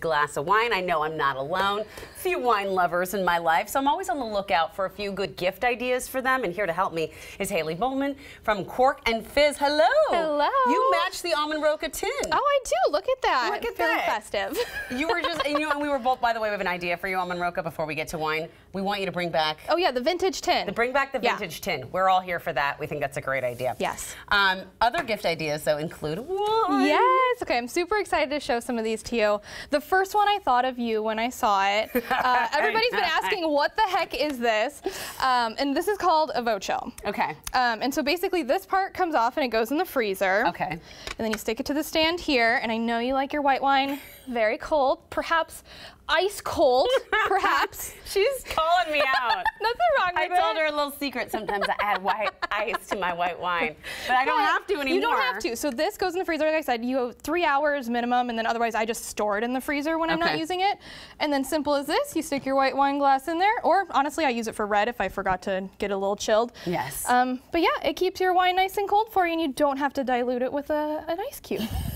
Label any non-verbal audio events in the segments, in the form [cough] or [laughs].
glass of wine. I know I'm not alone. A Few wine lovers in my life, so I'm always on the lookout for a few good gift ideas for them. And here to help me is Hailey Bohlman from Cork and Fizz. Hello. Hello. You match the almond roca tin. Oh, I do. Look at that. Look at Very that. festive. [laughs] You were just, and you and we were both. By the way, we have an idea for you, almond roca. Before we get to wine, we want you to bring back. oh yeah, the vintage tin. Bring back the Yeah. vintage tin. We're all here for that. We think that's a great idea. Yes. Um, other gift ideas, though, include wine. Yes. Okay, I'm super excited to show some of these to you. The first one I thought of you when I saw it. [laughs] Uh, everybody's been asking, what the heck is this? Um, and this is called a vocho. Okay. Um, and so basically this part comes off and it goes in the freezer. Okay. And then you stick it to the stand here. And I know you like your white wine very cold, perhaps ice cold, [laughs] perhaps. She's calling me out. [laughs] Nothing wrong with I with told her a little secret. Sometimes I add white ice to my white wine, but I don't But have to anymore. You don't have to. So this goes in the freezer, like I said, you have three hours minimum, and then otherwise I just store it in the freezer when I'm not using it. And then simple as this, you stick your white wine glass in there, or honestly, I use it for red if I forgot to get a little chilled. Yes. Um, but yeah, it keeps your wine nice and cold for you, and you don't have to dilute it with a, an ice cube. [laughs]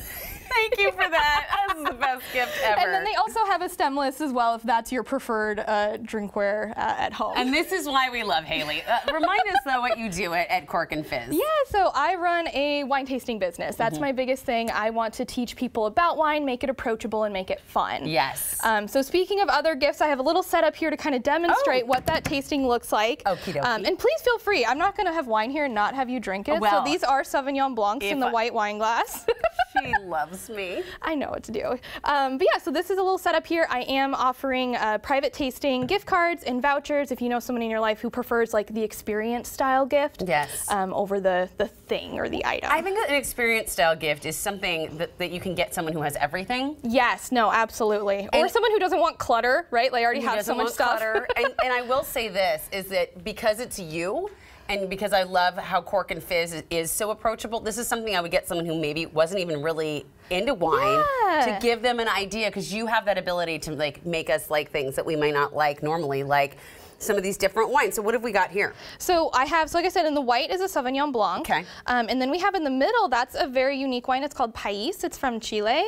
Thank you for that. This is the best gift ever. and then they also have a stemless as well, if that's your preferred uh, drinkware uh, at home. And this is why we love Hailey. Uh, remind us though what you do at, at Cork and Fizz. Yeah, so I run a wine tasting business. That's Mm-hmm. my biggest thing. I want to teach people about wine, make it approachable, and make it fun. Yes. Um, so speaking of other gifts, I have a little setup here to kind of demonstrate Oh. what that tasting looks like. Um, Okie dokie. and please feel free. I'm not going to have wine here and not have you drink it. Well, so these are Sauvignon Blancs in the I- white wine glass. [laughs] she loves me. I know what to do. Um, but yeah, so this is a little setup here. I am offering uh, private tasting gift cards and vouchers if you know someone in your life who prefers like the experience style gift Yes. um, over the, the thing or the item. I think that an experience style gift is something that, that you can get someone who has everything. Yes, no, absolutely. or someone who doesn't want clutter, right? They already have so much stuff. clutter. and, and I [laughs] will say this is that because it's you. And because I love how Cork and Fizz is, so approachable, this is something I would get someone who maybe wasn't even really into wine Yeah. to give them an idea because you have that ability to like make us like things that we might not like normally, like some of these different wines. So what have we got here? So I have, so like I said, in the white is a Sauvignon Blanc. Okay. Um, and then we have in the middle, that's a very unique wine. It's called Pais. It's from Chile.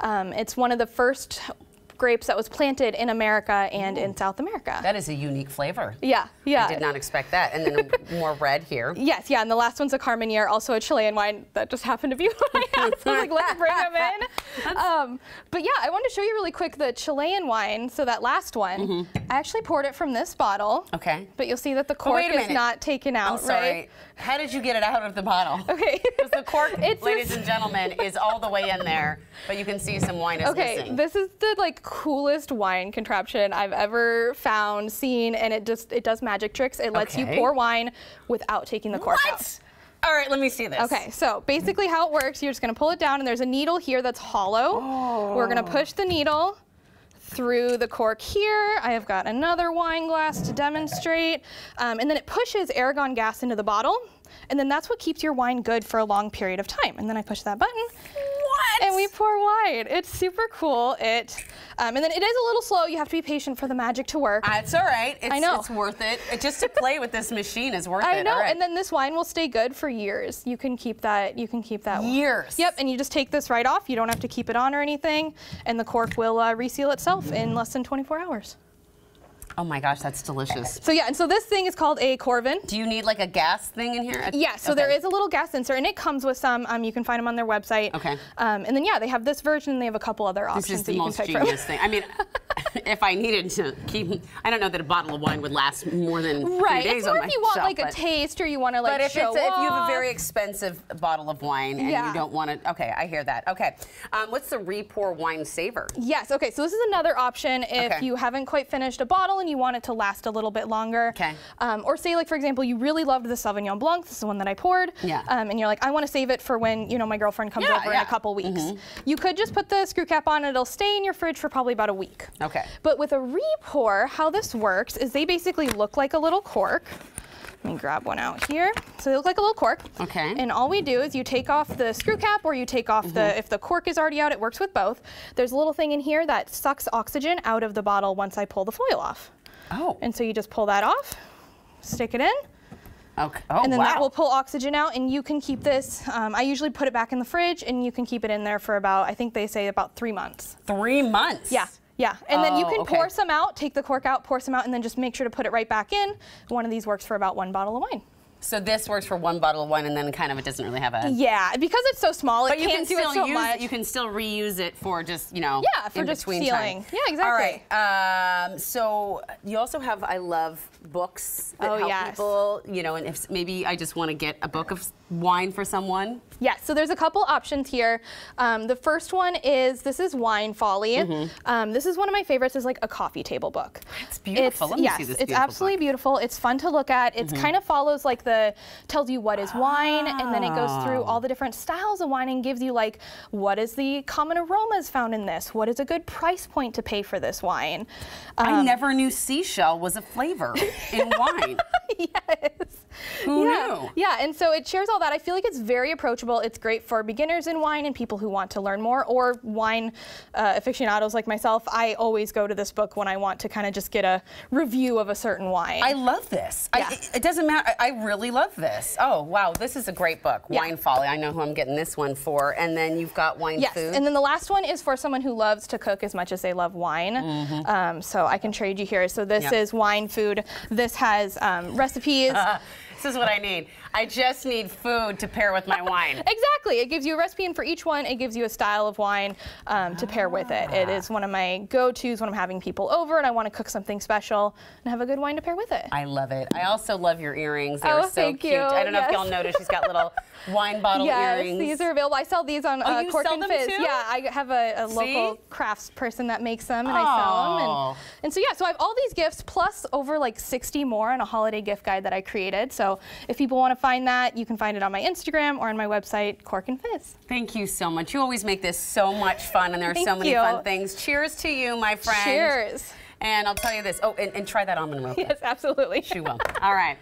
Um, it's one of the first grapes that was planted in America and in South America. That is a unique flavor. yeah, yeah. I did not expect that. And then [laughs] more red here. Yes, yeah, and the last one's a Carmenere, also a Chilean wine that just happened to be [laughs] what I had. So I was like, let's bring them [laughs] in. Um, but yeah, I wanted to show you really quick the Chilean wine. So that last one, I actually poured it from this bottle. Okay. But you'll see that the cork wait is not taken out, I'm sorry. right? How did you get it out of the bottle? Okay. Because the cork, It's ladies and gentlemen, is all the way in there, but you can see some wine is Okay, missing. this is the like coolest wine contraption I've ever found, seen, and it just it does magic tricks. It lets you pour wine without taking the cork out. what? All right, let me see this. Okay, so basically how it works, you're just gonna pull it down and there's a needle here that's hollow. We're gonna push the needle through the cork here. I have got another wine glass to demonstrate. Um, and then it pushes argon gas into the bottle. And then that's what keeps your wine good for a long period of time. And then I push that button. What? And we pour wine. It's super cool. It, um, and then it is a little slow. You have to be patient for the magic to work. Uh, it's all right. It's, I know. It's worth it. It- Just to play with this machine is worth I it. I know, right. and then this wine will stay good for years. You can keep that. You can keep that. Years. Yep, and you just take this right off. You don't have to keep it on or anything, and the cork will uh, reseal itself in less than 24 hours. Oh my gosh, that's delicious. So yeah, and so this thing is called a Coravin. Do you need like a gas thing in here? Yeah, so Okay. there is a little gas sensor, and it comes with some. Um, you can find them on their website. Okay. Um, and then yeah, they have this version, and they have a couple other This options is that the you most can pick genius from. thing. I mean, [laughs] [laughs] if I needed to keep, I don't know that a bottle of wine would last more than Right. days It's more if you want shelf, like a taste, or you want to like But if, show it's a, if you have a very expensive bottle of wine and Yeah. you don't want to, okay, I hear that. Okay, um, what's the re-pour wine saver? Yes, okay, so this is another option if Okay. you haven't quite finished a bottle and you want it to last a little bit longer. Okay. Um, or say, like, for example, you really loved the Sauvignon Blanc, this is the one that I poured. Yeah. Um, and you're like, I want to save it for when, you know, my girlfriend comes Yeah, over in yeah. Mm-hmm. a couple weeks. You could just put the screw cap on and it'll stay in your fridge for probably about a week. Okay. But with a re-pour, how this works is they basically look like a little cork. Let me grab one out here. So they look like a little cork. Okay. And all we do is you take off the screw cap or you take off Mm-hmm. the, if the cork is already out, it works with both. There's a little thing in here that sucks oxygen out of the bottle once I pull the foil off. Oh. And so you just pull that off, stick it in, Okay. Oh, and then wow. that will pull oxygen out, and you can keep this. Um, I usually put it back in the fridge, and you can keep it in there for about, I think they say about three months. Three months. Yeah. Yeah, and then you Oh, can okay. pour some out, take the cork out, pour some out, and then just make sure to put it right back in. One of these works for about one bottle of wine. So this works for one bottle of wine, and then kind of it doesn't really have a. Yeah, because it's so small, But you can't can still it so use much. you can still reuse it for just you know Yeah, for in just between sealing. time. Yeah, exactly. All right. Um, so you also have I love books that Oh, help yes. people. You know, and if maybe I just want to get a book of wine for someone. Yeah, so there's a couple options here. Um, the first one is this is Wine Folly. Mm-hmm. Um, this is one of my favorites. is like a coffee table book. It's beautiful. Let me yes, see this it's absolutely book. beautiful. It's fun to look at. It kind of follows like the tells you what is wine, and then it goes through all the different styles of wine and gives you like what is the common aromas found in this, what is a good price point to pay for this wine. I Um, never knew seashell was a flavor in [laughs] wine. yes. Who yeah. knew? Yeah, and so it shares all that. I feel like it's very approachable. It's great for beginners in wine and people who want to learn more, or wine uh, aficionados like myself. I always go to this book when I want to kind of just get a review of a certain wine. I love this. Yeah. I, it- doesn't matter. I, really love this. Oh wow, this is a great book. Yeah. Wine Folly. I know who I'm getting this one for. And then you've got wine Yes, food. and then the last one is for someone who loves to cook as much as they love wine. Um, so I can trade you here. So this. Yep. is wine food. This has um, recipes. [laughs] this is what I need. I just need food to pair with my wine. [laughs] Exactly. It gives you a recipe, and for each one, it gives you a style of wine um, to pair with it. It is one of my go-tos when I'm having people over and I want to cook something special and have a good wine to pair with it. I love it. I also love your earrings. They're Oh, so thank cute. you. I don't know if y'all noticed. She's got little [laughs] wine bottle yes, earrings. these are available. I sell these on uh, you Cork and Fizz. too? Yeah, I have a, a local crafts person that makes them, and I sell them. Oh. And, and so yeah, so I have all these gifts plus over like 60 more on a holiday gift guide that I created. So if people want to find that, you can find it on my Instagram or on my website, Cork and Fizz. Thank you so much. You always make this so much fun, and there are so many you. fun things. Cheers to you, my friend. Cheers. And I'll tell you this. Oh, and, and try that almond milk. Yes, absolutely. She will. All right.